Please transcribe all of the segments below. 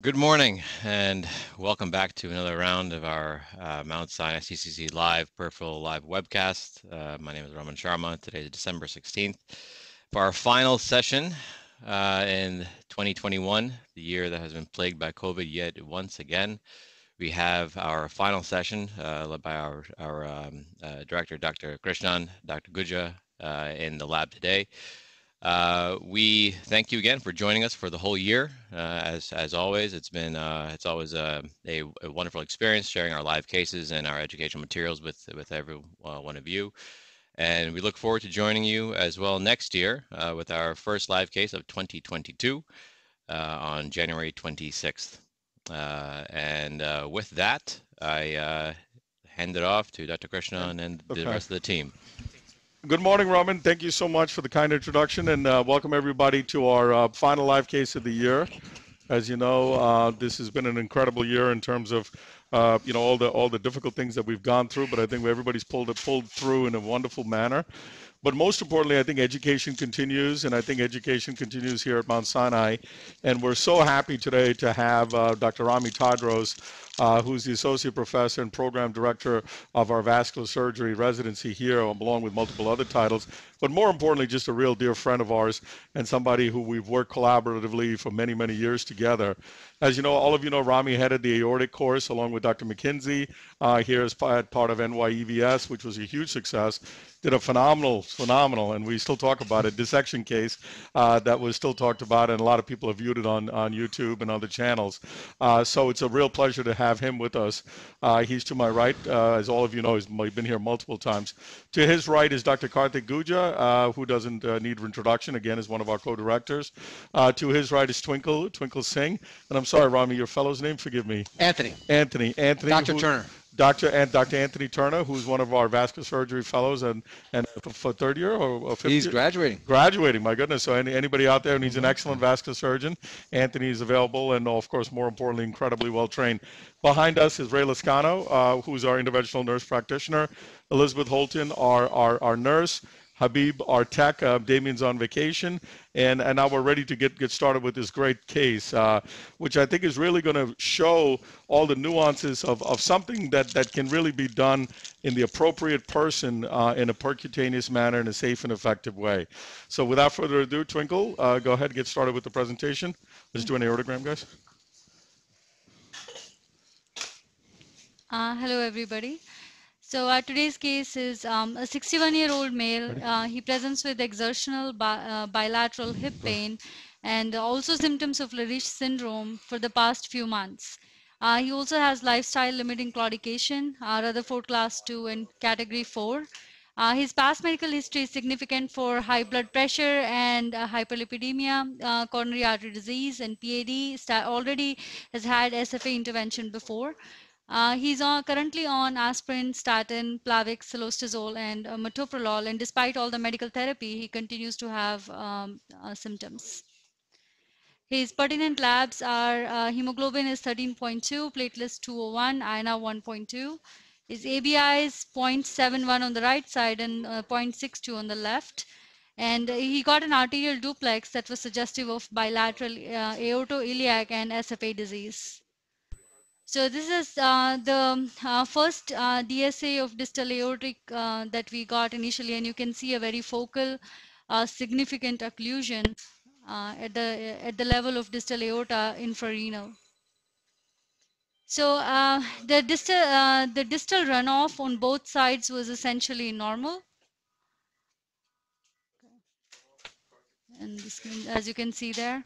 Good morning and welcome back to another round of our uh, Mount Sinai CCC live peripheral live webcast. Uh, my name is Roman Sharma. Today is December 16th for our final session uh, in 2021, the year that has been plagued by COVID yet once again. We have our final session uh, led by our, our um, uh, director, Dr. Krishnan, Dr. Gujja uh, in the lab today. Uh, we thank you again for joining us for the whole year. Uh, as as always, it's been uh, it's always a, a, a, wonderful experience sharing our live cases and our educational materials with with every uh, one of you. And we look forward to joining you as well next year uh, with our first live case of 2022 uh, on January 26th. and with that, I hand it off to Dr. Krishnan and okay. the rest of the team. Good morning, Raman. Thank you so much for the kind introduction and uh, welcome everybody to our uh, final live case of the year. As you know, uh, this has been an incredible year in terms of uh, you know all the all the difficult things that we've gone through, but I think everybody's pulled it pulled through in a wonderful manner. But most importantly, I think education continues, and I think education continues here at Mount Sinai. And we're so happy today to have uh, Dr. Rami Tadros, uh, who's the associate professor and program director of our vascular surgery residency here, along with multiple other titles. But more importantly, just a real dear friend of ours and somebody who we've worked collaboratively for many, many years together. As you know, all of you know, Rami headed the aortic course along with Dr. McKinsey uh, here as part of NYEVS, which was a huge success did a phenomenal, phenomenal, and we still talk about it, dissection case uh, that was still talked about, and a lot of people have viewed it on, on YouTube and other channels. Uh, so it's a real pleasure to have him with us. Uh, he's to my right, uh, as all of you know, he's been here multiple times. To his right is Dr. Karthik Gujja, uh, who doesn't uh, need introduction, again, is one of our co-directors. to his right is Twinkle, Twinkle Singh, and I'm sorry, Rami, your fellow's name, forgive me. Anthony. Anthony. Anthony. Dr. Who, Turner. Dr. and Dr. Anthony Turner, who's one of our vascular surgery fellows, and and for third year or, fifth He's year? graduating. Graduating, my goodness. So any, anybody out there who needs an excellent vascular surgeon, Anthony is available, and of course, more importantly, incredibly well trained. Behind us is Ray Lascano, uh, who's our interventional nurse practitioner. Elizabeth Holton, our, our, our nurse. Habib, our tech, uh, Damien's on vacation, and, and now we're ready to get, get started with this great case, uh, which I think is really going to show all the nuances of, of something that, that can really be done in the appropriate person uh, in a percutaneous manner in a safe and effective way. So without further ado, Twinkle, uh, go ahead and get started with the presentation. Let's do an aortogram, guys. Uh, hello, everybody. So uh, today's case is um, a 61-year-old male. Uh, he presents with exertional bi uh, bilateral hip pain and also symptoms of Leriche syndrome for the past few months. Uh, he also has lifestyle limiting claudication, uh, Rutherford class 2 and category 4. Uh, his past medical history is significant for high blood pressure and uh, hyperlipidemia, uh, coronary artery disease, and PAD. Already has had SFA intervention before. Uh, he's on, currently on aspirin, statin, Plavix, cilostazol, and uh, metoprolol. And despite all the medical therapy, he continues to have um, uh, symptoms. His pertinent labs are uh, hemoglobin is 13.2, platelets 201, INR 1.2. His ABI is 0.71 on the right side and uh, 0.62 on the left. And he got an arterial duplex that was suggestive of bilateral uh, aortoiliac and SFA disease. So this is uh, the uh, first uh, DSA of distal aortic uh, that we got initially, and you can see a very focal, uh, significant occlusion uh, at the at the level of distal aorta infrarenal. So the distal the distal runoff on both sides was essentially normal, and this, as you can see there.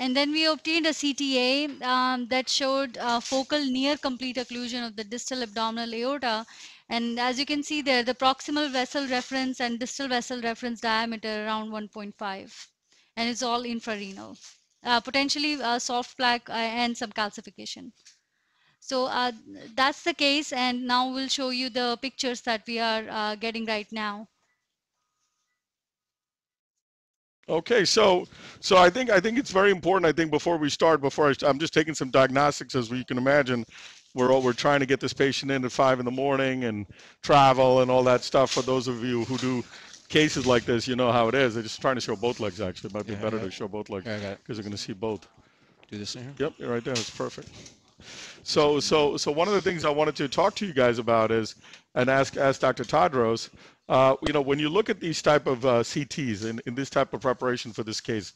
And then we obtained a CTA um, that showed focal near complete occlusion of the distal abdominal aorta. And as you can see there, the proximal vessel reference and distal vessel reference diameter around 1.5. And it's all infrarenal. Uh, potentially uh, soft plaque uh, and some calcification. So uh, that's the case. And now we'll show you the pictures that we are getting right now. Okay, so so I think I think it's very important. I think before we start, before I, am just taking some diagnostics, as you can imagine, we're all, we're trying to get this patient in at five in the morning and travel and all that stuff. For those of you who do cases like this, you know how it is. They're just trying to show both legs. Actually, it might be Yeah, better yeah. to show both legs Yeah, I got it. because you're going to see both. Do this in here. Yep, you're right there. It's perfect. So, so, so one of the things I wanted to talk to you guys about is, and ask ask Dr. Tadros, uh, you know, when you look at these type of uh, CTs in, in this type of preparation for this case,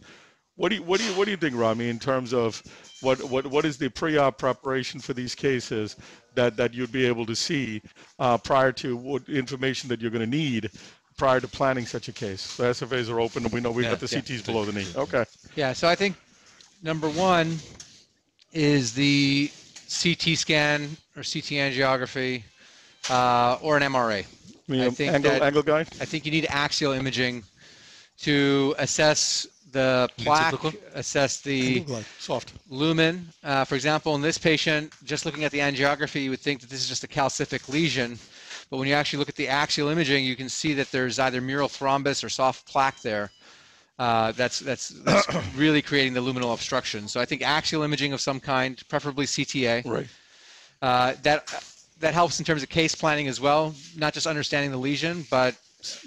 what do you what do you what do you think, Rami, in terms of what what what is the pre-op preparation for these cases that that you'd be able to see uh, prior to what information that you're going to need prior to planning such a case? The SFAs are open, and we know we've Yeah, got the yeah. CTs below the knee. Okay. Yeah, so I think number one is the CT scan or CT angiography uh, or an MRA. I mean, I think angle that- angle guy. I think you need axial imaging to assess the plaque, assess the Soft. lumen. Uh, for example, in this patient, just looking at the angiography, you would think that this is just a calcific lesion. But when you actually look at the axial imaging, you can see that there's either mural thrombus or soft plaque there. Uh, that's, that's, that's really creating the luminal obstruction. So I think axial imaging of some kind, preferably CTA. Right. Uh, that that helps in terms of case planning as well, not just understanding the lesion, but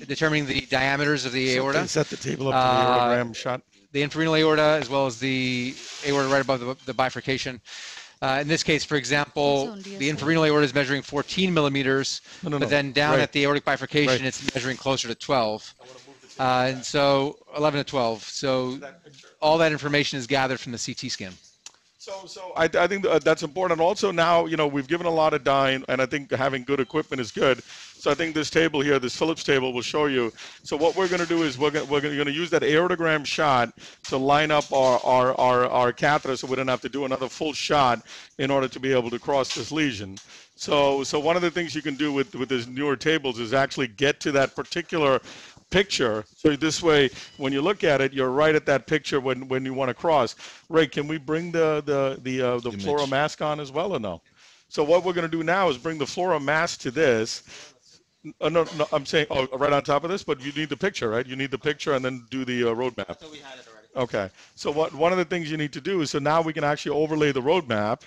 determining the diameters of the So aorta, can set the table up to Uh, the aortogram shot. the infrarenal aorta, as well as the aorta right above the, the bifurcation. Uh, in this case, for example, the DSO. infrarenal aorta is measuring 14 millimeters, No, no, but no. then down Right. at the aortic bifurcation, Right. it's measuring closer to 12. Uh, and so 11 to 12. So all that information is gathered from the CT scan. So, so I, I think uh, that's important. And Also, now you know we've given a lot of dying, and I think having good equipment is good. So I think this table here, this Philips table, will show you. So what we're going to do is we're going we're to use that aortogram shot to line up our our our, our catheter, so we don't have to do another full shot in order to be able to cross this lesion. So, so one of the things you can do with with these newer tables is actually get to that particular picture. So this way, when you look at it, you're right at that picture when, when you want to cross. Ray, can we bring the the the uh, the Image. fluoro mask on as well or no? So what we're going to do now is bring the fluoro mask to this. Uh, no, no, I'm saying oh, right on top of this, but you need the picture, right? You need the picture and then do the uh, roadmap. we had it already. Okay. So what one of the things you need to do is so now we can actually overlay the roadmap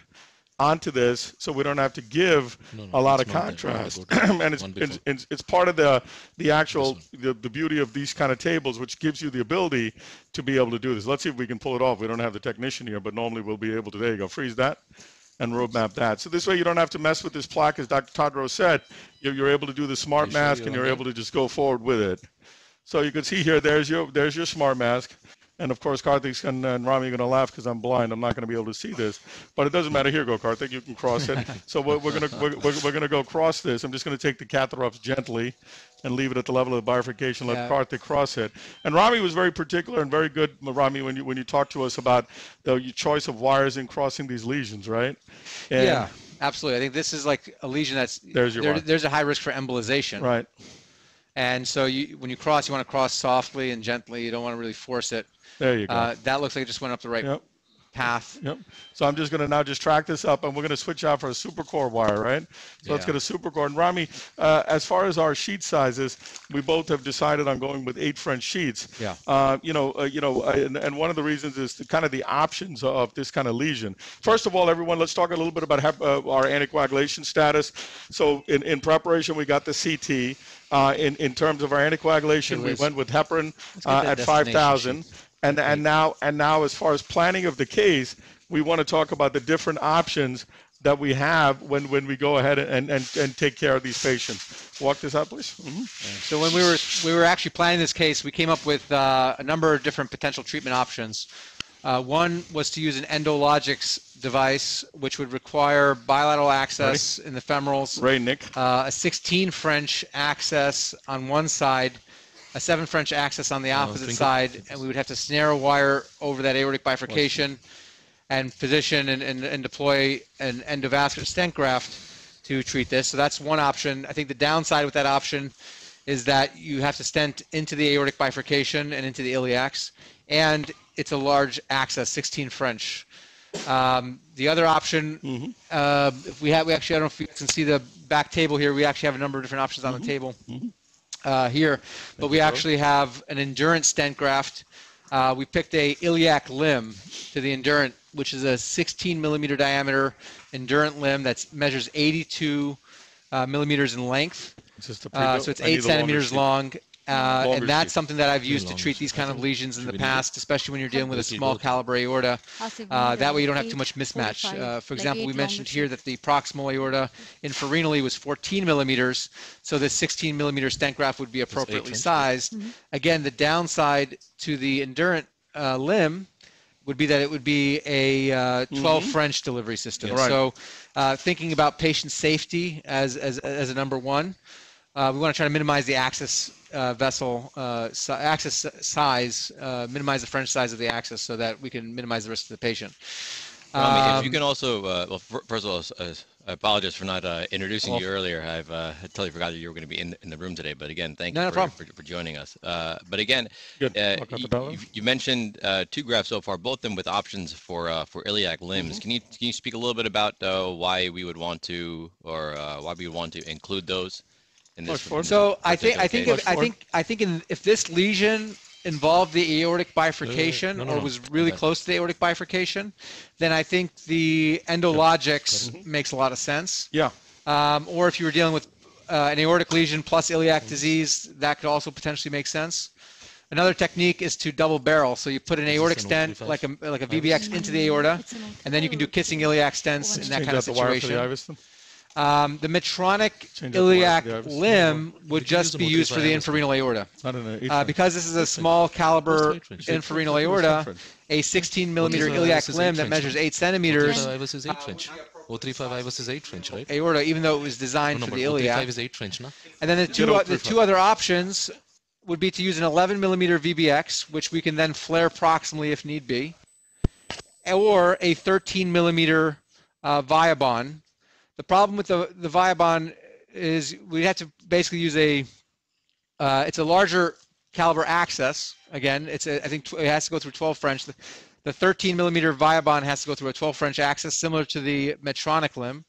onto this, so we don't have to give No, no, a lot of it's one big- contrast, and it's, it's it's it's part of the the actual the, the beauty of these kind of tables, which gives you the ability to be able to do this. Let's see if we can pull it off. We don't have the technician here, but normally we'll be able to. There you go. Freeze that. And roadmap that. So this way you don't have to mess with this plaque, as Dr. Tadros said. You're, you're able to do the smart mask, you and you're that? able to just go forward with it. So you can see here, there's your there's your smart mask. And of course, Karthik and, and Rami are going to laugh because I'm blind. I'm not going to be able to see this, but it doesn't matter. Here, go Karthik. You can cross it. So we're, we're going to we're, we're, going to go cross this. I'm just going to take the catheter up gently, and leave it at the level of the bifurcation. Let Yeah. Karthik cross it. And Rami was very particular and very good, Rami, when you when you talked to us about the your choice of wires in crossing these lesions, right? And- yeah, absolutely. I think this is like a lesion that's There's your there- there's a high risk for embolization. Right. And so you, when you cross, you want to cross softly and gently. You don't want to really force it. There you go. Uh, that looks like it just went up the right Yep. Path. Yep. So I'm just going to now just track this up, and we're going to switch out for a super core wire, right? So let's get a super core. And Rami, uh, as far as our sheet sizes, we both have decided on going with eight French sheets. Yeah. Uh, you know, uh, you know, uh, and, and one of the reasons is the, kind of the options of this kind of lesion. First of all, everyone, let's talk a little bit about hep, uh, our anticoagulation status. So in, in preparation, we got the CT. Uh, in, in terms of our anticoagulation, we went with heparin uh, at 5,000. And, and now and now as far as planning of the case, we want to talk about the different options that we have when, when we go ahead and, and, and take care of these patients. Walk this out, please. Mhm. So when we were we were actually planning this case, we came up with uh, a number of different potential treatment options. Uh, one was to use an Endologix device, which would require bilateral access in the femorals, Ray, Nick. uh, a 16 French access on one side, a 7 French access on the opposite side, and we would have to snare a wire over that aortic bifurcation and position and, and, and deploy an endovascular stent graft to treat this. So that's one option. I think the downside with that option is that you have to stent into the aortic bifurcation and into the iliacs, and it's a large access, 16 French. Um, the other option, uh, if we have, we actually, I don't know if you can see the back table here. We actually have a number of different options on the table uh, here, but we actually have an Endurant stent graft. Uh, we picked a iliac limb to the Endurant which is a 16 millimeter diameter endurant limb that measures 82 uh, millimeters in length. Uh, so it's eight centimeters long. Uh, and that's sheet. something that I've used to treat sheet. these kind of lesions in the Should we do past, especially when you're dealing with a small caliber aorta. Uh, that way you don't have too much mismatch. Uh, for example, we mentioned here that the proximal aorta infrarenally was 14 millimeters, so this 16 millimeter stent graft would be appropriately sized. Mm-hmm. Again, the downside to the endurant uh, limb would be that it would be a uh, 12 French delivery system. Right. So, uh, thinking about patient safety as as, as a number one, uh, we want to try to minimize the axis uh, vessel uh, si- axis size, uh, minimize the French size of the axis, so that we can minimize the risk to the patient. Rami, if you Um, can also, uh, well, first of all, uh, I apologize for not uh, introducing you earlier. I've uh, totally forgot that you were going to be in, in the room today. But again, thank No, you no for, for, for joining us. Uh, but again, Good. uh, Walk out you, you- you mentioned uh, two graphs so far, both of them with options for uh, for iliac limbs. Mm-hmm. Can you can you speak a little bit about uh, why we would want to, or uh, why we would want to include those in this? Push in So I think I think if, I think I think in, if this lesion involved the aortic bifurcation no, no, or was really Okay. close to the aortic bifurcation, then I think the Endologix makes a lot of sense. Yeah. Um, or if you were dealing with uh, an aortic lesion plus iliac disease, that could also potentially make sense. Another technique is to double barrel. So you put an aortic stent, like a like a VBX, into the aorta, an and then you can do kissing iliac stents in that kind of out the wire for the situation. IVUS then? Um, the Medtronic Change out the wire iliac for the IVUS. limb would could just be used for the infrarenal aorta. Not an Uh, because this is a small caliber infrarenal aorta, a 16 millimeter iliac limb that measures 8 centimeters 035 IVUS 8 French. 035 IVUS is 8 French, right? aorta, even though it was designed No, for the iliac. is 8 French, no? And then the two, Get o- out the two other options would be to use an 11 millimeter VBX, which we can then flare proximally if need be, or a 13 millimeter uh, Viabahn. The problem with the, the Viabahn is we'd have to basically use a, uh, it's a larger caliber access. Again, it's a, I think it has to go through 12 French. The, the 13 millimeter Viabahn has to go through a 12 French access, similar to the Medtronic limb.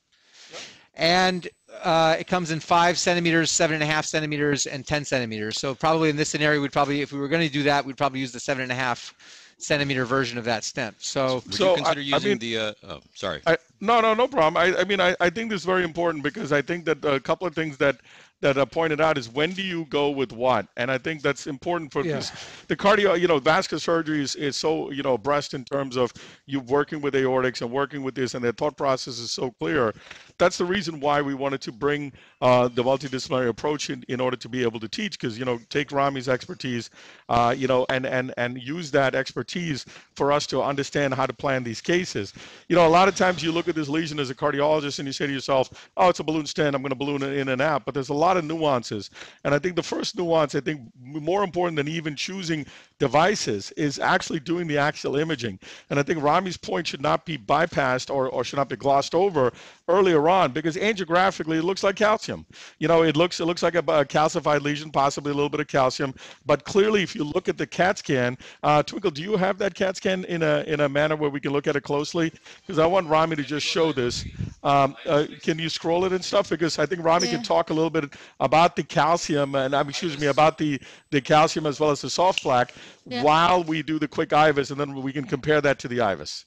And uh, it comes in five centimeters, seven and a half centimeters, and 10 centimeters. So probably in this scenario, we'd probably, if we were going to do that, we'd probably use the seven and a half centimeter version of that stent. So Would So, you consider I- I using mean- the? Uh, oh, sorry. I, no, no, no problem. I, I mean, I, I think this is very important because I think that a couple of things that that are pointed out is when do you go with what, and I think that's important for Yeah. this. The cardio, you know, vascular surgery is, is so you know breast in terms of you working with aortics and working with this, and their thought process is so clear. That's the reason why we wanted to bring uh, the multidisciplinary approach in, in order to be able to teach, because you know, take Rami's expertise, uh, you know, and and and use that expertise for us to understand how to plan these cases. You know, a lot of times you look at this lesion as a cardiologist and you say to yourself, "Oh, it's a balloon stent. I'm going to balloon it in and out." But there's a lot of nuances, and I think the first nuance, I think, more important than even choosing devices, is actually doing the axial imaging. And I think Rami's point should not be bypassed or, or should not be glossed over earlier on because angiographically it looks like calcium. You know, it looks it looks like a, a calcified lesion, possibly a little bit of calcium. But clearly, if you look at the CAT scan, uh, Twinkle, do you have that CAT scan in a in a manner where we can look at it closely? Because I want Rami to just show this. Um, uh, can you scroll it and stuff? Because I think Rami Yeah. can talk a little bit about the calcium and um, excuse me about the the calcium as well as the soft plaque Yeah. while we do the quick IVUS, and then we can compare that to the IVUS.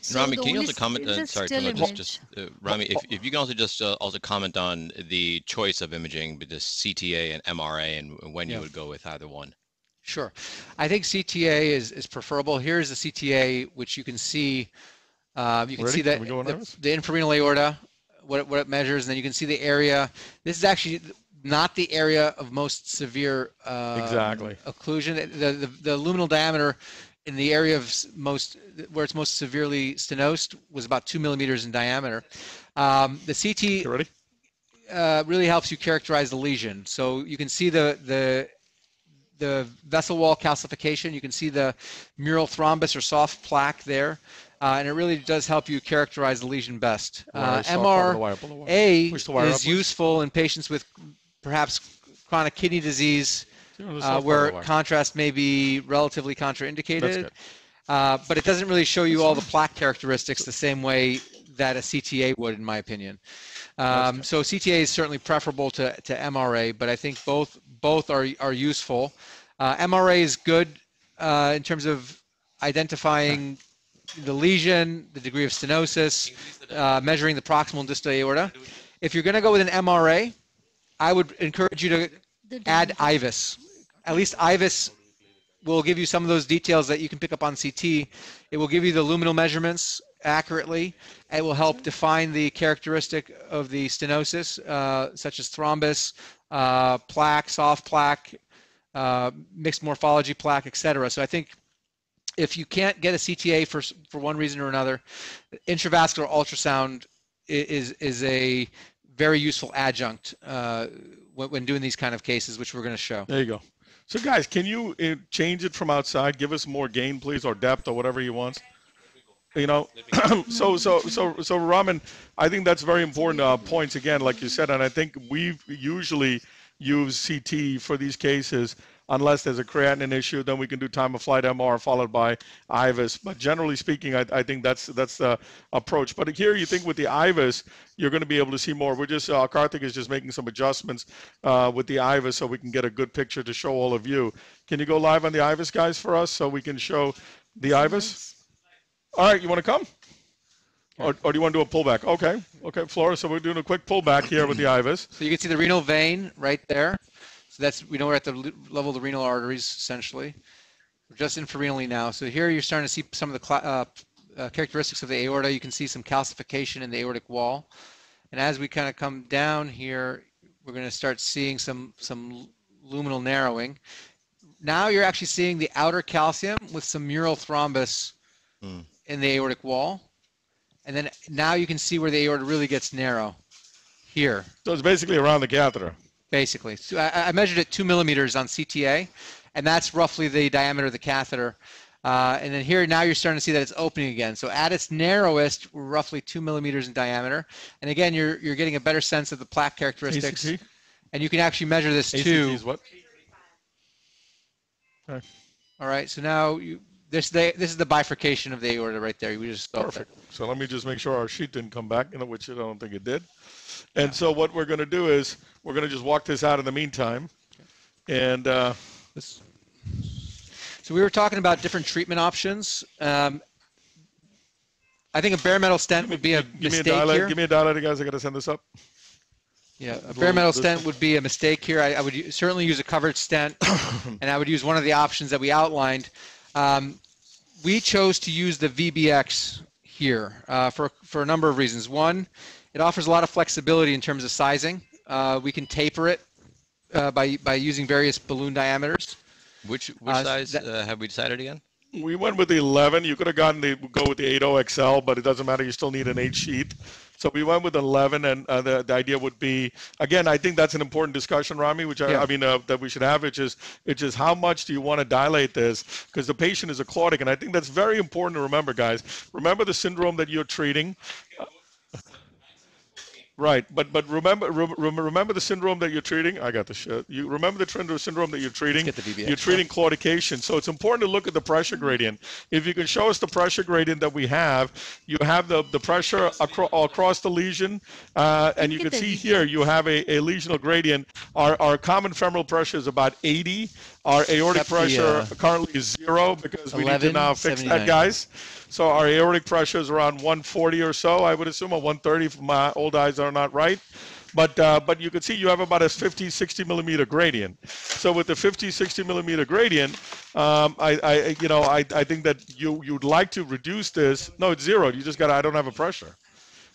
So Rami, can you also comment? s- Uh, sorry, still Timo, just, just uh, Rami, if, if you can also just uh, also comment on the choice of imaging, with the CTA and MRA, and when Yeah. you would go with either one. Sure. I think CTA is, is preferable. Here's the CTA, which you can see. Uh, you can Ready? see that Can we the, the infrarenal aorta, what it, what it measures, and then you can see the area. This is actually not the area of most severe um, Exactly. occlusion. The, the, the luminal diameter in the area of most where it's most severely stenosed was about two millimeters in diameter. Um, the CT uh, really helps you characterize the lesion. So you can see the the the vessel wall calcification. You can see the mural thrombus or soft plaque there, uh, and it really does help you characterize the lesion best. Uh, soft part of the wire, pull the wire. MRA Push the wire is useful in patients with perhaps chronic kidney disease, You know, the uh, soft part of where contrast may be relatively contraindicated. Uh, but it doesn't really show you all the plaque characteristics the same way that a CTA would, in my opinion. Um, so CTA is certainly preferable to, to MRA, but I think both both are are useful. Uh, MRA is good uh, in terms of identifying the lesion, the degree of stenosis, uh, measuring the proximal and distal aorta. If you're going to go with an MRA, I would encourage you to add IVUS. At least IVUS will give you some of those details that you can pick up on CT. It will give you the luminal measurements accurately. It will help define the characteristic of the stenosis, uh, such as thrombus, uh, plaque, soft plaque, uh, mixed morphology plaque, etc. So I think if you can't get a CTA for for one reason or another, intravascular ultrasound is is a very useful adjunct uh, when, when doing these kind of cases, which we're going to show. There you go. So guys, can you uh, change it from outside? Give us more gain, please, or depth, or whatever you want. You know, so so so so Raman, I think that's very important uh, points again, like you said, and I think we usually use CT for these cases unless there's a creatinine issue. Then we can do time of flight MR followed by IVUS. But generally speaking, I, I think that's that's the approach. But here, you think with the IVUS, you're going to be able to see more. We're just uh, Karthik is just making some adjustments uh, with the IVUS so we can get a good picture to show all of you. Can you go live on the IVUS, guys, for us so we can show the IVUS? All right, you want to come? Or, or do you want to do a pullback? Okay, okay, Flora. So we're doing a quick pullback here with the IVUS. So you can see the renal vein right there. So that's we know we're at the level of the renal arteries essentially. We're just infrarenally now. So here you're starting to see some of the uh, uh, characteristics of the aorta. You can see some calcification in the aortic wall, and as we kind of come down here, we're going to start seeing some some luminal narrowing. Now you're actually seeing the outer calcium with some mural thrombus Hmm. in the aortic wall, and then now you can see where the aorta really gets narrow. Here, So it's basically around the catheter. Basically. So I, I measured it two millimeters on CTA, and that's roughly the diameter of the catheter. Uh, and then here now you're starting to see that it's opening again. So at its narrowest, roughly two millimeters in diameter. And again, you're you're getting a better sense of the plaque characteristics, ACT? and you can actually measure this ACT too. is what? Okay, All right. So now you this the, this is the bifurcation of the aorta right there. We just saw that. perfect. So let me just make sure our sheet didn't come back, you know, which I don't think it did. And so what we're going to do is we're going to just walk this out in the meantime. And uh, This- So we were talking about different treatment options. Um, I think a bare metal stent would be a give me a mistake here. Give me a dialect, guys. I got to send this up. Yeah, a bare metal stent would be a mistake here. I, I would certainly use a covered stent, and I would use one of the options that we outlined. Um, we chose to use the VBX here uh, for for a number of reasons. One, it offers a lot of flexibility in terms of sizing. Uh, we can taper it uh, by by using various balloon diameters. Which which Uh, size that- uh, have we decided again? We went with the 11. You could have gotten the go with the 80 XL, but it doesn't matter. You still need an 8 sheet. So we went with 11, and uh, the, the idea would be again. I think that's an important discussion, Rami, which I, Yeah. I mean uh, that we should have, which is which is how much do you want to dilate this? Because the patient is a claudic, and I think that's very important to remember, guys. Remember the syndrome that you're treating. Right, but but remember rem- rem- remember the syndrome that you're treating. I got the shit. You remember the trend syndrome that you're treating. get the VBX, You're treating claudication, so it's important to look at the pressure gradient. If you can show us the pressure gradient that we have, you have the the pressure acro- across the lesion, uh, and you can see here you have a, a lesional gradient. Our our common femoral pressure is about 80. Our aortic Except the, pressure uh, currently is zero because we need to now fix 79. that, guys. So our aortic pressure is around 140 or so, I would assume, or 130 if my old eyes are not right. But uh, but you can see you have about a 50, 60 millimeter gradient. So with the 50, 60 millimeter gradient, um, I, I you know I, I think that you you'd like to reduce this. No, it's zero. You just got I don't have a pressure.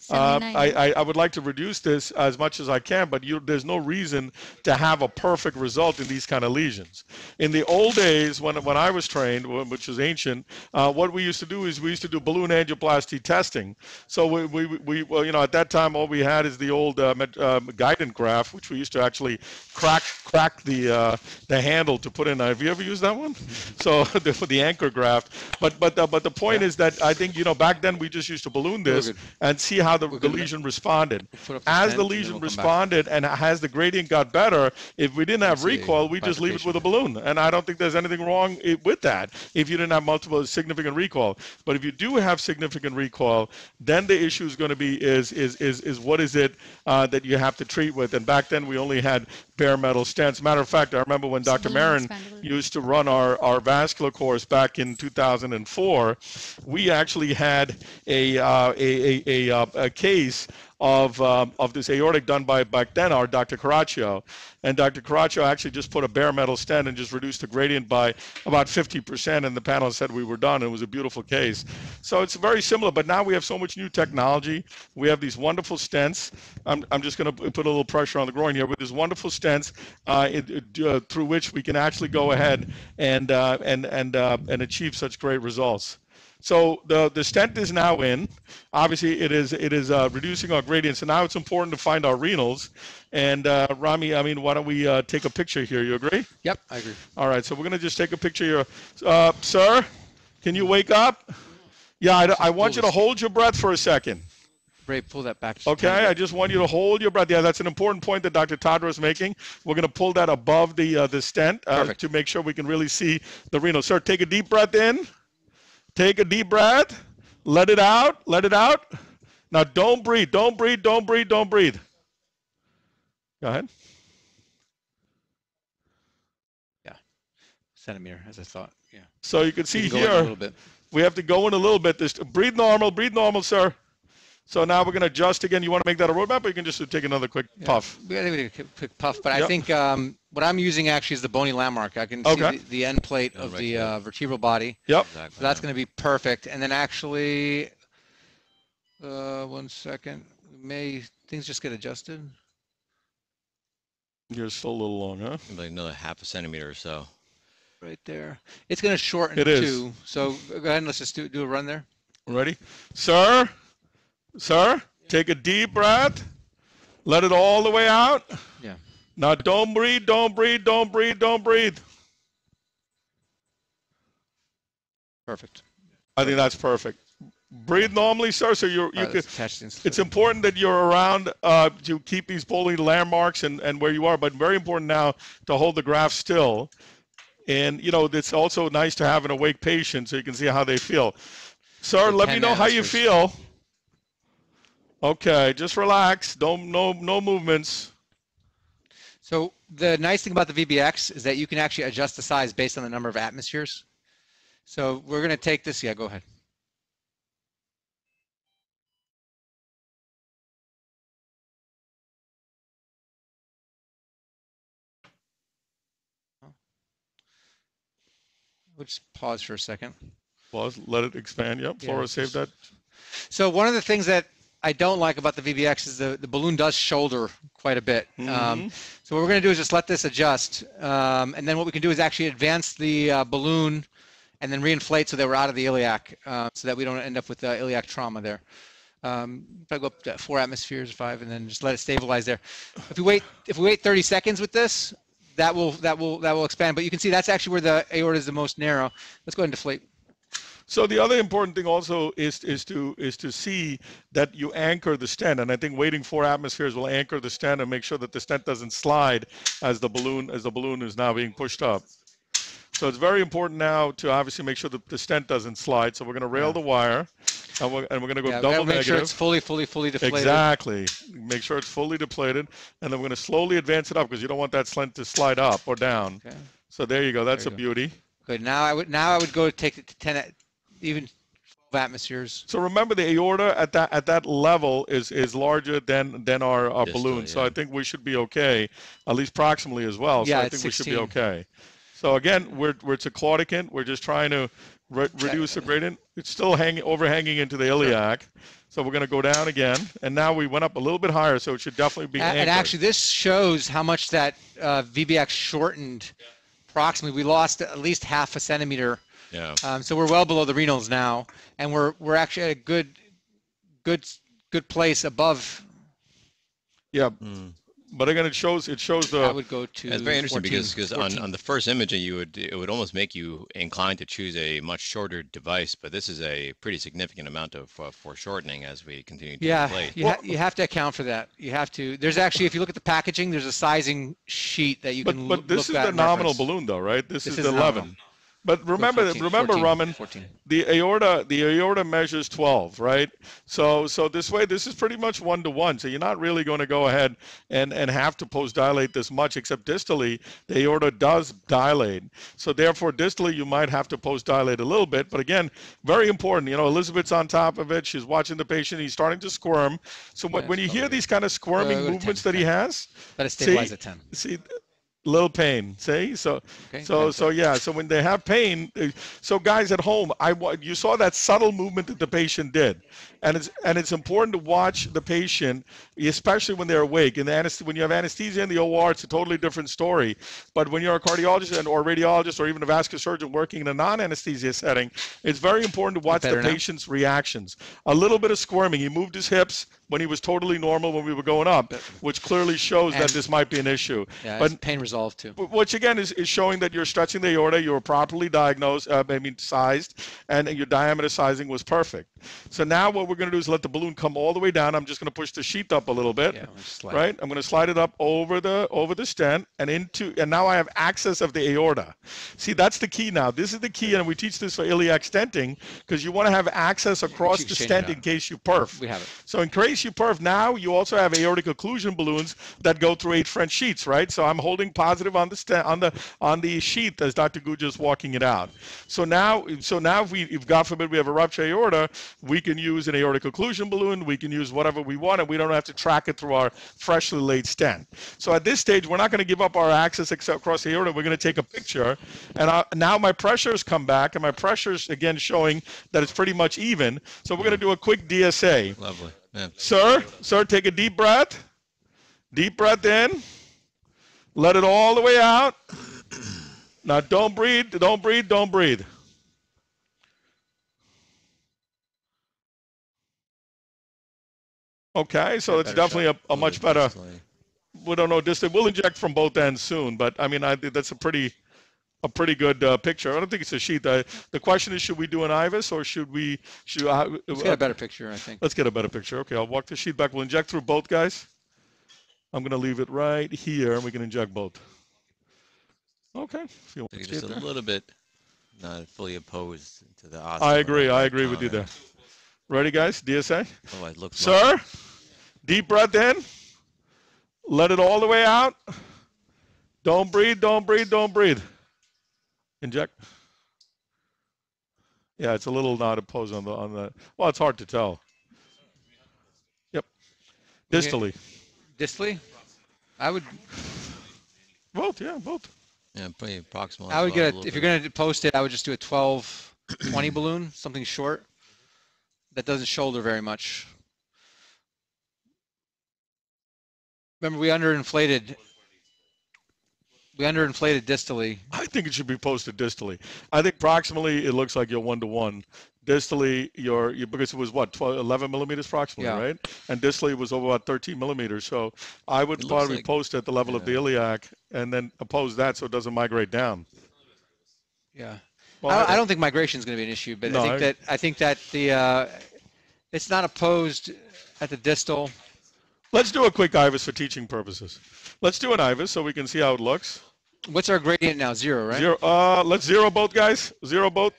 Uh, I, I, I would like to reduce this as much as I can, but you, there's no reason to have a perfect result in these kind of lesions. In the old days, when, when I was trained, which is ancient, uh, what we used to do is we used to do balloon angioplasty testing. So we, we, we well, you know, at that time, all we had is the old uh, um, guidance graft, which we used to actually crack crack the uh, the handle to put in. Have you ever used that one? So the, the Ancure graft. But but uh, but the point is that I think you know back then we just used to balloon this and see how the, the lesion responded. the As the lesion we'll responded and as the gradient got better, if we didn't have recoil, we just leave it with a balloon. And I don't think there's anything wrong with that if you didn't have multiple significant recoil. But if you do have significant recoil, then the issue is going to be is is is is what is it uh, that you have to treat with? And back then we only had bare metal stents. Matter of fact, I remember when Dr. Marin used to run our, our vascular course back in 2004, we actually had a, uh, a, a, a, uh, a case of, um, of this aortic done by back then our Dr. Carroccio. And Dr. Carroccio actually just put a bare metal stent and just reduced the gradient by about 50%. And the panel said we were done. It was a beautiful case. So it's very similar, but now we have so much new technology. We have these wonderful stents. I'm, I'm just going to put a little pressure on the groin here with these wonderful stents uh, it, it, uh, through which we can actually go ahead and, uh, and, and, uh, and achieve such great results. So the, the stent is now in. Obviously, it is it is uh, reducing our gradient. So now it's important to find our renals. And uh, Rami, I mean, why don't we uh, take a picture here? You agree? Yep, I agree. All right. So we're gonna just take a picture here. Uh, sir, can you wake up? Yeah, I, I want you to hold your breath for a second. Ray, pull that back. Okay, I just want you to hold your breath. Yeah, that's an important point that Dr. Tadros is making. We're going to pull that above the uh, the stent uh, to make sure we can really see the renal. Sir, take a deep breath in. Take a deep breath. Let it out. Let it out. Now don't breathe. Don't breathe. Don't breathe. Don't breathe. Go ahead. Yeah. Centimeter, as I thought. Yeah. So you can see You can here little bit. we have to go in a little bit. This breathe normal. Breathe normal, sir. So now we're going to adjust again. You want to make that a roadmap, or you can just take another quick puff. We gotta take a quick- quick puff, but I think um, what I'm using actually is the bony landmark. I can Okay. see the, the end plate Oh, of right the uh, vertebral body. Yep. Exactly. So that's going to be perfect. And then actually, uh, one second, may things just get adjusted? You're still a little long, huh? Like another half a centimeter or so. Right there. It's going to shorten It is. too. So go ahead and let's just do, do a run there. Ready? Sir, sir, take a deep breath. Let it all the way out. Yeah. Now don't breathe, don't breathe, don't breathe, don't breathe. Perfect. I think that's perfect. Breathe normally, sir. So you're, you All right, can, it's important that you're around uh, to keep these bowling landmarks and, and where you are, but very important now to hold the graph still. And, you know, it's also nice to have an awake patient so you can see how they feel. Sir, let me 10 know how you feel. Okay, just relax. Don't no no movements. So the nice thing about the VBX is that you can actually adjust the size based on the number of atmospheres. So we're going to take this. Yeah, go ahead. We'll just pause for a second. Pause, let it expand. Yep, Yeah, Flora, save just- that. So one of the things that I don't like about the VBX is the, the balloon does shoulder quite a bit. Mm-hmm. Um, so what we're going to do is just let this adjust. Um, and then what we can do is actually advance the uh, balloon and then reinflate so that we're out of the iliac uh, so that we don't end up with uh, iliac trauma there. Um, if I go up to four atmospheres, five, and then just let it stabilize there. If we wait, if we wait 30 seconds with this, that will that will that will expand. But you can see that's actually where the aorta is the most narrow. Let's go ahead and deflate. So the other important thing also is is to is to see that you anchor the stent, and I think waiting four atmospheres will anchor the stent and make sure that the stent doesn't slide as the balloon as the balloon is now being pushed up. So it's very important now to obviously make sure that the stent doesn't slide. So we're going to rail Yeah. the wire, and we're, and we're going to go Yeah, double make negative. sure it's fully, fully, fully deflated. Exactly. Make sure it's fully depleted, and then we're going to slowly advance it up because you don't want that stent to slide up or down. Okay. So there you go. That's There a go. beauty. Good. Now I would now I would go take it to 10, at- even 12 atmospheres. So remember, the aorta at that at that level is is larger than than our, our Distal, balloon. So. I think we should be okay, at least proximally as well. Yeah, so I it's think we should be 16. okay. So again, we're we're it's a claudicant. We're just trying to re- reduce the gradient. It's still hanging overhanging into the iliac. So we're going to go down again, and now we went up a little bit higher, so it should definitely be A- And, actually, this shows how much that uh, VBX shortened. Approximately, we lost at least half a centimeter. Yeah. Um, so we're well below the renals now, and we're we're actually at a good, good, good place above. yeah. Mm. But again, it shows it shows the. I would go to. It's very interesting 14, because because on, on the first image you would it would almost make you inclined to choose a much shorter device, but this is a pretty significant amount of uh, foreshortening as we continue to Yeah, inflate. you, ha- you have to account for that. You have to. There's actually, if you look at the packaging, there's a sizing sheet that you but can but loo- this look is at the nominal reference. balloon though, right? This, This is is the nominal. 11. But remember, 14, remember, 14, Raman, 14. the aorta, the aorta measures 12, right? So, so this way, this is pretty much one to one. So you're not really going to go ahead and and have to post dilate this much, except distally, the aorta does dilate. So therefore, distally, you might have to post dilate a little bit. But again, very important. You know, Elizabeth's on top of it. She's watching the patient. He's starting to squirm. So when, Yeah, when you hear these kind of squirming movements 10, that he has, Let it stabilize See? at 10. see little pain see? So Okay, so so yeah so when they have pain so guys at home i you saw that subtle movement that the patient did and it's and it's important to watch the patient especially when they're awake and the anest- when you have anesthesia in the or it's a totally different story but when you're a cardiologist and or radiologist or even a vascular surgeon working in a non-anesthesia setting it's very important to watch the now? patient's reactions a little bit of squirming he moved his hips when he was totally normal when we were going up which clearly shows that this might be an issue Yeah, but pain resolved too. which again is, is showing that you're stretching the aorta, you were properly diagnosed, uh, I mean sized, and your diameter sizing was perfect. So now what we're going to do is let the balloon come all the way down. I'm just going to push the sheath up a little bit, Yeah, right? I'm going to slide it up over the over the stent and into, and now I have access of the aorta. See, that's the key now. This is the key, and we teach this for iliac stenting because you want to have access across the stent in case you perf. We have it. So in case you perf, now you also have aortic occlusion balloons that go through eight French sheets, right? So I'm holding positive on the st- on the on the sheath as Dr. Gujja is walking it out. So now, so now if we, if God forbid we have a rupture aorta, we can use an aortic occlusion balloon. We can use whatever we want, and we don't have to track it through our freshly laid stent. So at this stage, we're not going to give up our access except across the aorta. We're going to take a picture, and I, now my pressures come back, and my pressures again showing that it's pretty much even. So we're going to do a quick DSA. Lovely. Sir, sir, take a deep breath. Deep breath in. Let it all the way out. Now don't breathe, don't breathe, don't breathe. Okay, so it's definitely a, a much better. Distally. We don't know distance. We'll inject from both ends soon, but I mean, I that's a pretty, a pretty good uh, picture. I don't think it's a sheet. Uh, the question is, should we do an IVUS or should we? Should uh, Let's get a better picture, I think. Let's get a better picture. Okay, I'll walk the sheet back. We'll inject through both guys. I'm going to leave it right here, and we can inject both. Okay. If you want So to you're just it a there. little bit not fully opposed to the I agree. I agree now with you there. there. Ready, guys? DSA? Oh, it looks Sir, deep breath in. Let it all the way out. Don't breathe, don't breathe, don't breathe. Inject. Yeah, it's a little not opposed on the on the well, it's hard to tell. Yep. Distally. Distally, I would Both, yeah, both. Yeah, pretty proximal. I would well, get a a, little if you're going to post it, I would just do a 12, 20 balloon, something short that doesn't shoulder very much. Remember, we underinflated. We underinflated distally. I think it should be posted distally. I think proximally it looks like you're one to one. Distally, you're you, because it was what 12, 11 millimeters proximally, Yeah. right? And distally was over about 13 millimeters. So I would It probably like- post at the level of the iliac and then oppose that so it doesn't migrate down. Yeah. Well, I, don't- I don't think migration is going to be an issue, but No, I think I- that I think that the uh, it's not opposed at the distal. Let's do a quick IVUS for teaching purposes. Let's do an IVUS so we can see how it looks. What's our gradient now? Zero, right? Zero. Uh, let's zero both guys. Zero both.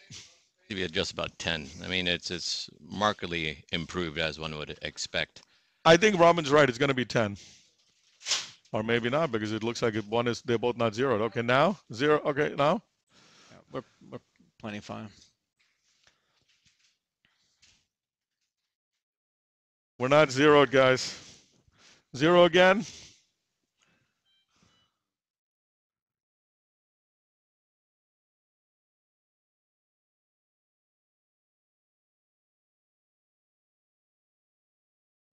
Maybe at just about 10. I mean, it's it's markedly improved as one would expect. I think Robin's right. It's going to be 10. Or maybe not because it looks like it, one is they're both not zeroed. Okay, now zero. Okay, now. We're, we're plenty fine. We're not zeroed, guys. Zero again.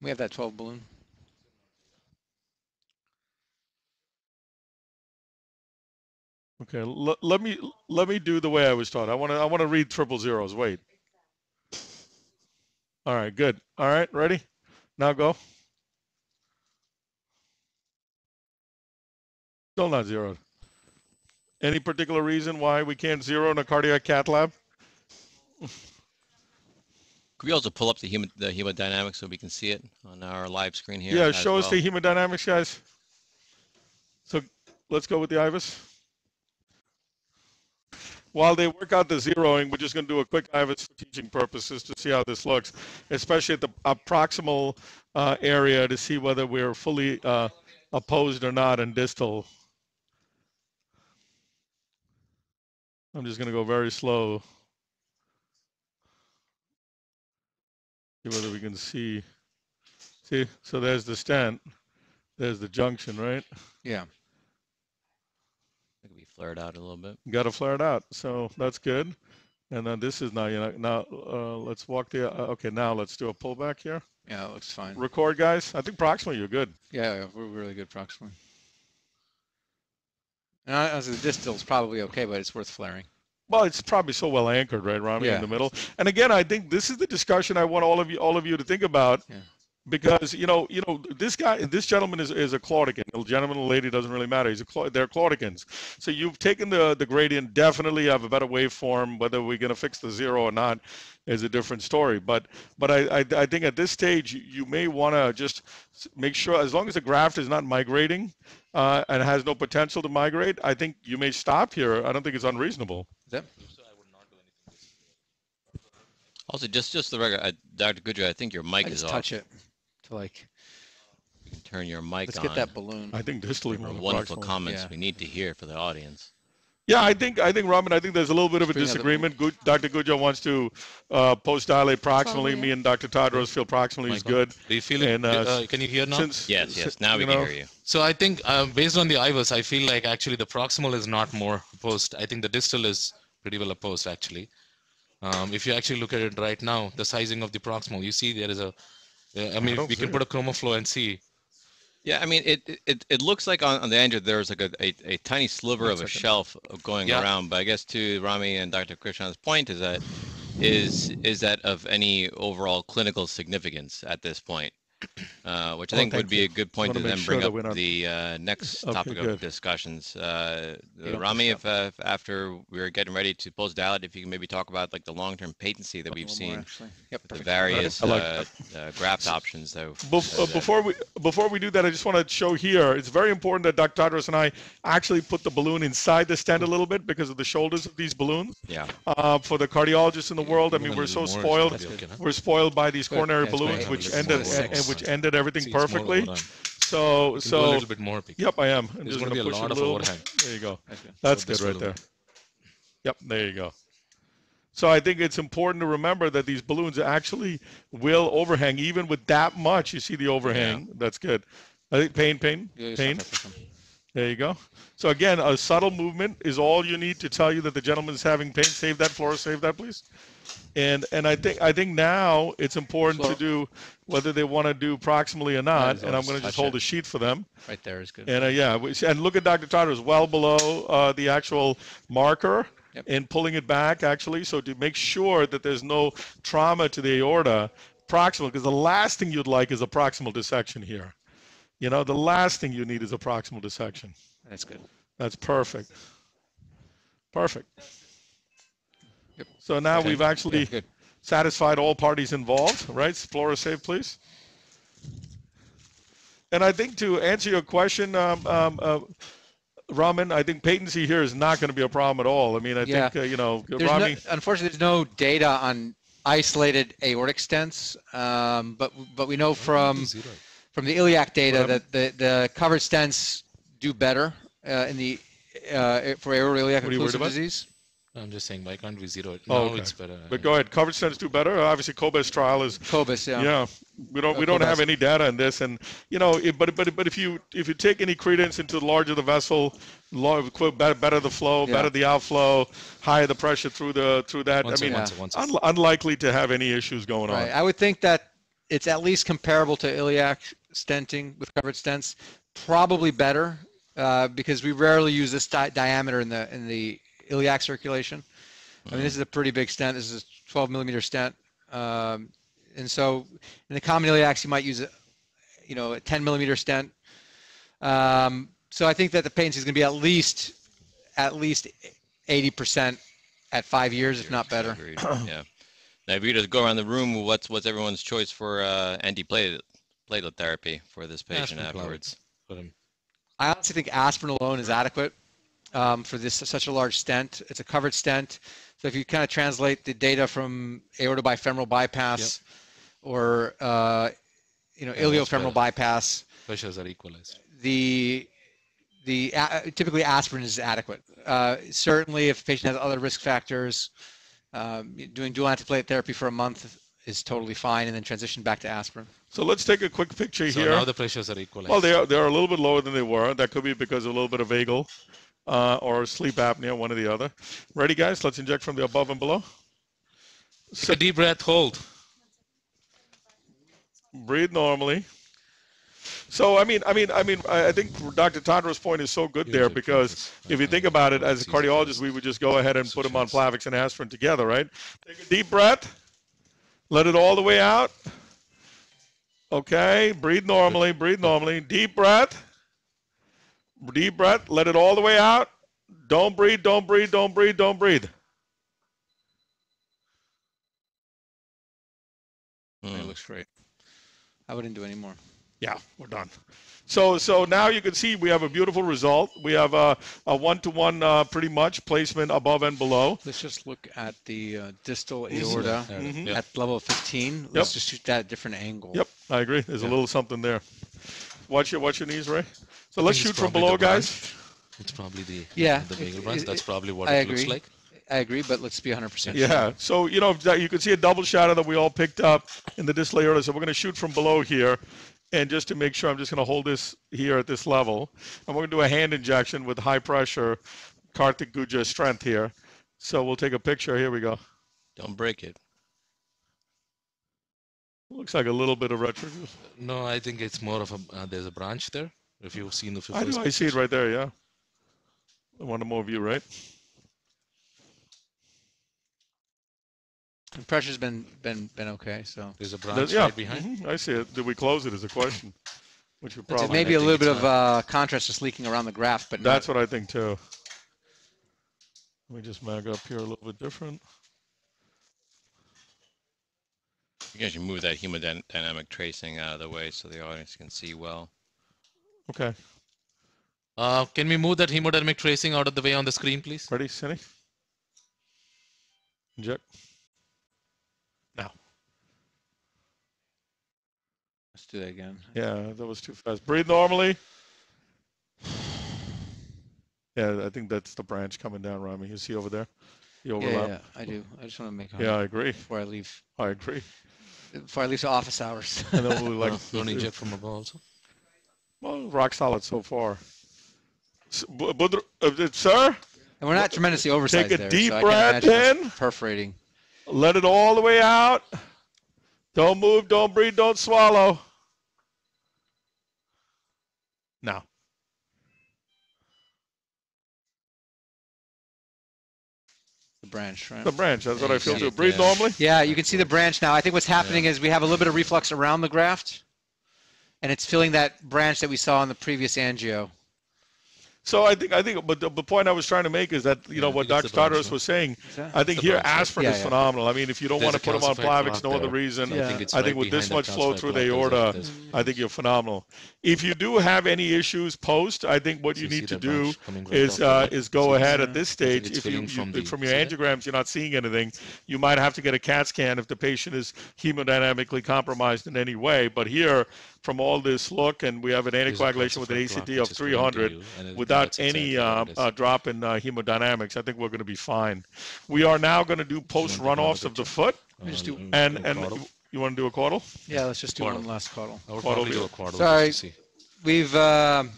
We have that 12 balloon. Okay, l- let me let me do the way I was taught. I want to I want to read triple zeros. Wait. All right, good. All right, ready? Now go. Still not zeroed. Any particular reason why we can't zero in a cardiac cath lab? Could we also pull up the human the hemodynamics so we can see it on our live screen here? Yeah, show us the hemodynamics, guys. So let's go with the IVUS. while they work out the zeroing, we're just going to do a quick IVUS for teaching purposes to see how this looks, especially at the proximal uh, area to see whether we're fully uh, opposed or not in distal. I'm just going to go very slow. See whether we can see. See, so there's the stent. There's the junction, right? Yeah. It could be flared out a little bit. Got to flare it out. So that's good. And then this is now, you know, now uh, let's walk the, uh, okay, now let's do a pullback here. Yeah, it looks fine. Record, guys. I think proximally you're good. Yeah, yeah we're really good proximally. I, as the distal's probably okay, but it's worth flaring. Well, it's probably so well anchored, right, Rami, Yeah. in the middle. And again, I think this is the discussion I want all of you, all of you to think about, Yeah. because you know, you know, this guy, this gentleman is, is a claudican. The gentleman, or lady, doesn't really matter. He's a they're claudicans. So you've taken the the gradient. Definitely have a better waveform. Whether we're going to fix the zero or not is a different story. But but I I, I think at this stage you, you may want to just make sure, as long as the graft is not migrating. Uh, and has no potential to migrate. I think you may stop here. I don't think it's unreasonable. Yep. Also, just just the record, uh, Dr. Gujja, I think your mic I is just off. touch it to like, turn your mic let's on. get that balloon. I think distally for more wonderful proximal. comments Yeah. we need to hear for the audience. Yeah, I think I think Robin. I think there's a little bit of a Bring out the disagreement. Good, Dr. Gujja wants to uh, post dilate proximally. Probably. Me and Dr. Tadros feel proximally is good. Do you feel And, it? uh, Uh, can you hear now? Since Yes, yes. Now we you can know, hear you. So I think um, based on the IVUS, I feel like actually the proximal is not more apposed. I think the distal is pretty well apposed actually. Um, if you actually look at it right now, the sizing of the proximal, you see there is a. uh, I mean, don't we can it. put a chromaflow and see. Yeah, I mean, it it, it looks like on, on the Android there's like a, a, a tiny sliver One of a shelf going Yeah. around, but I guess to Rami and Dr. Krishan's point is that is is that of any overall clinical significance at this point? Uh, which I Oh, think thank would be you. a good point to wanna then bring that up the uh, next Okay, topic good. of discussions. Uh, don't Rami, if, uh, if after we're getting ready to post dialed, if you can maybe talk about like the long-term patency that we've A little more, seen. Yep, the various like uh, uh, graft options. Though Bef- uh, before we before we do that, I just want to show here. It's very important that Dr. Tadros and I actually put the balloon inside the stent a little bit because of the shoulders of these balloons. yeah, Uh, for the cardiologists in the world, I mean, we're so spoiled. that'd be okay, no? We're spoiled by these coronary balloons, which It's ended more and, and which ended everything See, perfectly. So do a so little bit more. Yep, I am. I'm There's just gonna gonna be a lot of a overhang. There you go. That's good. That's So good right there. Yep, there you go. So I think it's important to remember that these balloons actually will overhang even with that much. You see the overhang. That's good. I think pain, pain, Yeah, pain. stop that for some. There you go. So again, a subtle movement is all you need to tell you that the gentleman is having pain. Save that, floor. Save that, please. And and I think I think now it's important to do whether they want to do proximally or not. And I'm going to just hold it. a sheet for them. Right there is good. And uh, yeah, we- and look at Dr. Tadros well below uh, the actual marker Yep. and pulling it back actually. So to make sure that there's no trauma to the aorta proximal, because the last thing you'd like is a proximal dissection here. You know, the last thing you need is a proximal dissection. That's good. That's perfect. Perfect. Yep. So now Okay. we've actually Yeah, satisfied all parties involved, right? Flora save, please. And I think to answer your question, um, um, uh, Raman, I think patency here is not going to be a problem at all. I mean, I Yeah. think, uh, you know, There's no, unfortunately, there's no data on isolated aortic stents, um, but but we know from from the iliac data that the, the covered stents do better uh, in the uh, for aortic What are occlusive about? disease. I'm just saying, why can't we zero it? Oh, now okay. it's better. but go ahead. Coverage stents do better. Obviously, COBEST trial is COBEST, yeah. yeah we don't we Uh, don't have any data on this and you know it, but but but if you if you take any credence into the larger the vessel lar- qu- better, better the flow Yeah. better the outflow higher the pressure through the through that Once i mean a, once a, once un- unlikely to have any issues going Right. on I would think that it's at least comparable to iliac stenting with covered stents, probably better uh, because we rarely use this di- diameter in the in the iliac circulation. I mean, this is a pretty big stent. This is a 12 millimeter stent, um, and so in the common iliacs you might use a, you know, a 10 millimeter stent. Um, so I think that the patency is going to be at least at least 80% at five years, if not better. Agreed. yeah. Now, if you just go around the room, what's what's everyone's choice for uh, antiplatelet platelet therapy for this patient Aspirin, afterwards? I honestly think aspirin alone is adequate. Um, for this such a large stent. It's a covered stent. So if you kind of translate the data from aorta bifemoral bypass or uh, you know Yeah, that's iliofemoral bypass, Pressures are equalized. the the a- typically aspirin is adequate. Uh, certainly, if a patient has other risk factors, um, doing dual antiplatelet therapy for a month is totally fine, and then transition back to aspirin. So let's take a quick picture So here. now the pressures are equalized. Well, they are, they are a little bit lower than they were. That could be because of a little bit of vagal uh, or sleep apnea, one or the other. Ready, guys? Let's inject from the above and below. Take a deep breath, hold. Breathe normally. So I mean, I mean, I mean, I think Dr. Tadros' point is so good there because if you think about it, as a cardiologist, we would just go ahead and put them on Plavix and aspirin together, right? Take a deep breath. Let it all the way out. Okay, breathe normally, breathe normally. Deep breath. Deep breath. Let it all the way out. Don't breathe, don't breathe, don't breathe, don't breathe. Hmm. It looks great. I wouldn't do any more. Yeah, we're done. So so now you can see we have a beautiful result. We have a, a one-to-one uh, pretty much placement above and below. Let's just look at the uh, distal aorta Yeah, Mhm. at level 15. Let's Yep. just shoot that at a different angle. Yep, I agree. There's a little something there. Watch your watch your knees, Ray. So let's shoot from below, guys. branch. It's probably the Yeah, the it- vagal branch. That's probably what I it looks like. I agree, but let's be 100% Yeah. So you know you can see a double shadow that we all picked up in the distal aorta. So we're going to shoot from below here, and just to make sure, I'm just going to hold this here at this level, and we're going to do a hand injection with high pressure, Karthik Gujja strength here. So we'll take a picture. Here we go. Don't break it. Looks like a little bit of retro. No, I think it's more of a. Uh, there's a branch there. If you've seen the I first do. I see it right there. Yeah. I want a more view, right? The pressure's been been been okay. So There's a That- branch yeah. right behind. mhm, I see it. Did we close it? Is a question. Which we There's probably. maybe a little bit of uh, contrast just leaking around the graft, but That's not, what I think too. Let me just mag up here a little bit different. You can actually move that hemodynamic tracing out of the way so the audience can see well. Okay. Uh, can we move that hemodynamic tracing out of the way on the screen, please? Ready, Cindy? Inject. Now. let's do that again. Yeah, that was too fast. Breathe normally. Yeah, I think that's the branch coming down, Rami. You see over there? The Yeah, overlap. yeah, I do. I just want to make Yeah, I agree. before I leave I agree. Before at least office hours. And then we'll like, Uh, don't inject from above also. well, rock solid so far. S- Bu- Budr- uh, sir, And we're not tremendously oversized Take a there, deep so I breath can imagine in. perforating. let it all the way out. Don't move, don't breathe, don't swallow. Now. Branch, right? The branch, that's what I feel see too. Breathe normally. Yeah, you can see the branch now. I think what's happening is we have a little bit of reflux around the graft, and it's filling that branch that we saw in the previous angio. So I think I think, but the, the point I was trying to make is that you Yeah, know what Dr. the no? was saying. I think here aspirin Yeah, is phenomenal. I mean, if you don't There's want to put them on Plavix, no other reason. Yeah. I think it's I think right with this much flow through the clot, there's a- aorta, I think you're phenomenal. If you do have any issues post, I think what So you see need to do branch coming right is uh, is go So ahead at this stage. If you, filling you from from, your angiograms you're not seeing anything, you might have to get a CAT scan if the patient is hemodynamically compromised in any way. But here, from all this look, and we have an anticoagulation with an ACD of which is filling to 300 you, and it- without any uh, what it is. uh, drop in uh, hemodynamics. I think we're going to be fine. We are now going to do post take runoffs of the foot, just do- mm, and and you want to do a caudal? Yeah, let's just do Caudal. one last caudal. I would Caudal probably do a caudal Sorry. just to see. We've um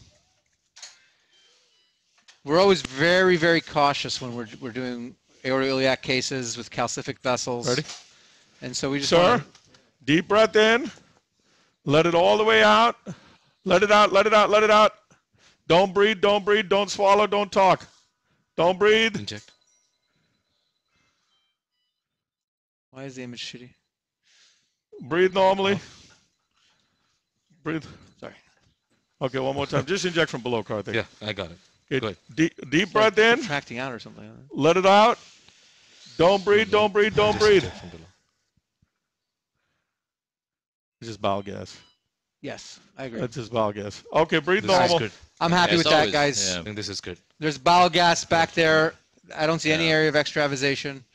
we're always very very cautious when we're we're doing aortoiliac cases with calcific vessels. Ready? And so we just Sir, wanna- deep breath in. Let it all the way out. Let it out, let it out, let it out. Don't breathe, don't breathe, don't swallow, don't talk. Don't breathe. Inject. why is the image shitty? Breathe normally. Oh. Breathe. Sorry. Okay, one more time. Just inject from below, Karthik. Yeah, I got it. Okay, good. Deep, deep It's like breath in. Contracting out or something. Let it out. Don't breathe, don't breathe, don't breathe. Inject from. It's just bowel gas. Yes, I agree. That's just bowel gas. Okay, breathe This is normal. good. I'm happy Yeah, with it's that, always- guys. yeah. I think this is good. There's bowel gas back there. I don't see any Yeah. area of extravasation.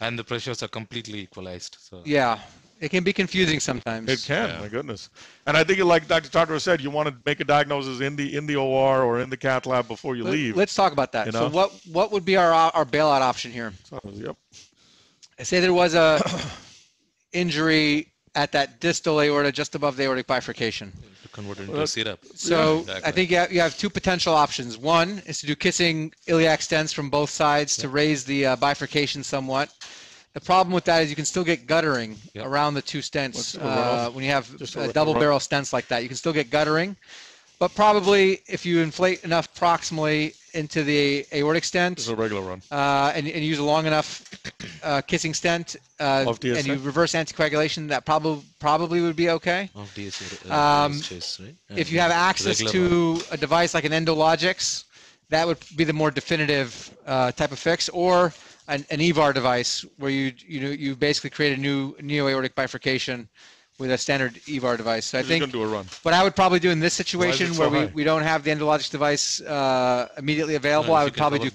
And the pressures are completely equalized. So Yeah, it can be confusing sometimes. It can, Yeah. my goodness. And I think, like Dr. Tadros said, you want to make a diagnosis in the in the OR or in the cath lab before you Let- leave. Let's talk about that. you So know? what what would be our our bailout option here? So, yep. Say there was a injury at that distal aorta just above the aortic bifurcation. to convert it into Well, a syrup. So exactly. I think you have, you have two potential options. One is to do kissing iliac stents from both sides to raise the uh, bifurcation somewhat. The problem with that is you can still get guttering Yep. around the two stents uh, when you have Just a double barrel stents like that. You can still get guttering, but probably if you inflate enough proximally into the aortic stent This is a regular run. uh, and, and use a long enough uh, kissing stent uh, Of and you reverse anticoagulation, that probably probably would be okay. Of DSA, Um, chase, right? If you have access regular to a device like an Endologix, that would be the more definitive uh, type of fix, or an, an EVAR device where you you know you basically create a new neo-aortic bifurcation with a standard EVAR device. So I You're think gonna do a run. what I would probably do in this situation so where we, high? we don't have the Endologix device uh, immediately available, if I would probably do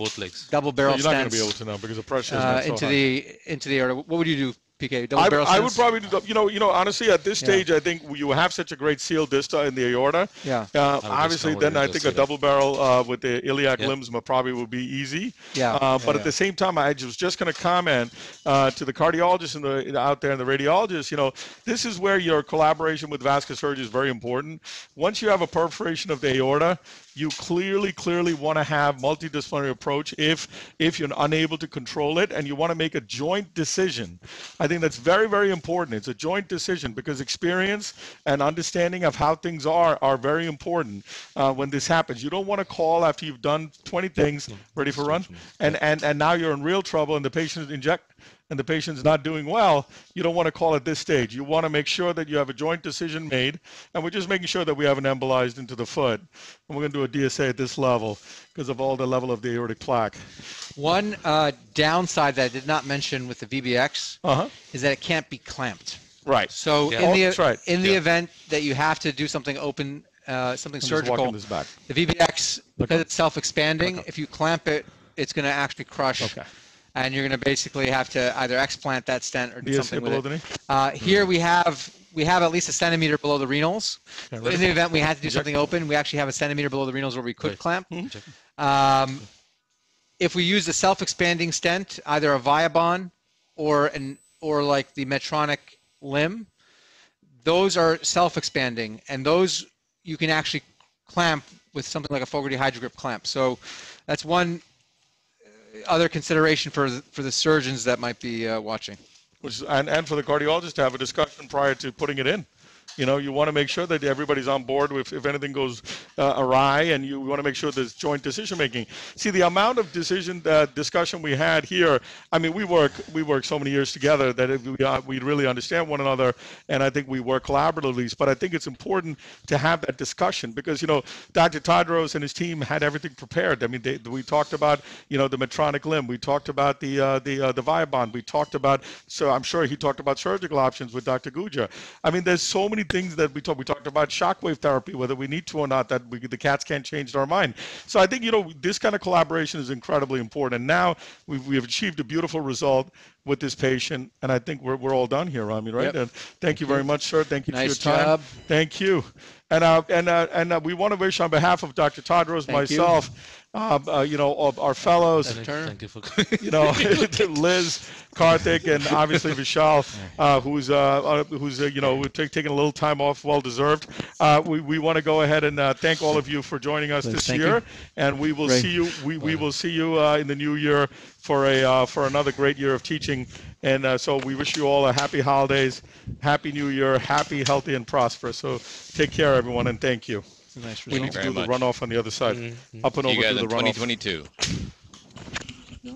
double barrel you're not going to be able to know because the pressure is uh, not so into high. the into the aorta. What would you do, PK? Double I, barrel I would probably do, the- you know, you know, honestly, at this Yeah. stage, I think you have such a great seal dista in the aorta. Yeah. Uh, obviously, then I think a double barrel uh, with the iliac Yeah. limbs probably would be easy. Yeah, Uh, but yeah. at the same time, I was just going to comment uh, to the cardiologists and the out there and the radiologists. You know, this is where your collaboration with vascular surgery is very important. Once you have a perforation of the aorta, you clearly, clearly want to have multidisciplinary approach if if you're unable to control it and you want to make a joint decision. I think that's very, very important. It's a joint decision because experience and understanding of how things are are very important uh, when this happens. You don't want to call after you've done 20 things, ready for run, and and and now you're in real trouble and the patient inject and the patient's not doing well, you don't want to call at this stage. You want to make sure that you have a joint decision made, and we're just making sure that we haven't embolized into the foot. And we're going to do a DSA at this level because of all the level of the aortic plaque. One uh, downside that I did not mention with the VBX Uh huh. is that it can't be clamped. Right. So Yeah. in the right. in the Yeah. event that you have to do something open, uh, something I'm surgical, this back. the VBX because it's self-expanding. If you clamp it, it's going to actually crush, Okay. And you're going to basically have to either explant that stent or do DSA something below with the it. knee. Uh, here we have we have at least a centimeter below the renals. Okay, In the event we had to do something open, we actually have a centimeter below the renals where we could Right. clamp. Hmm? Um, if we use a self-expanding stent, either a Viabahn or an or like the Medtronic limb, those are self-expanding, and those you can actually clamp with something like a Fogarty Hydragrip clamp. So that's one other consideration for the, for the surgeons that might be uh, watching. which and, and for the cardiologist to have a discussion prior to putting it in. You know, you want to make sure that everybody's on board if, if anything goes uh, awry, and you want to make sure there's joint decision making. See, the amount of decision uh, discussion we had here. I mean, we work we work so many years together that we uh, we really understand one another, and I think we work collaboratively. But I think it's important to have that discussion because you know, Dr. Tadros and his team had everything prepared. I mean, they, we talked about you know the Medtronic limb, we talked about the uh, the uh, the Viabahn, we talked about. So I'm sure he talked about surgical options with Dr. Gujja. I mean, there's so many things that we talked. We talked about shockwave therapy, whether we need to or not. That we, the cats can't change their mind. So I think you know this kind of collaboration is incredibly important. And now we've we have achieved a beautiful result with this patient, and I think we're, we're all done here, Rami. Right? Yep. And thank you very much, sir. Thank you Nice for your time. job. Thank you. And uh, and uh, and uh, we want to wish on behalf of Dr. Tadros, Thank you. Myself, uh, you know, of our fellows, Thank, you for you know, Liz, Karthik, and obviously Vishal, uh, who's uh, uh, who's uh, you know take, taking a little time off, well deserved. Uh, we we want to go ahead and uh, thank all of you for joining us this thank year, you. and we will Ray. see you. We, we will see you uh, in the new year for a uh, for another great year of teaching. And uh, so we wish you all a happy holidays, happy new year, happy, healthy, and prosperous. So take care, everyone, and thank you. It's a nice We need to very do the runoff on the other side. Mhm. Up and See you over to the runoff. 2022. You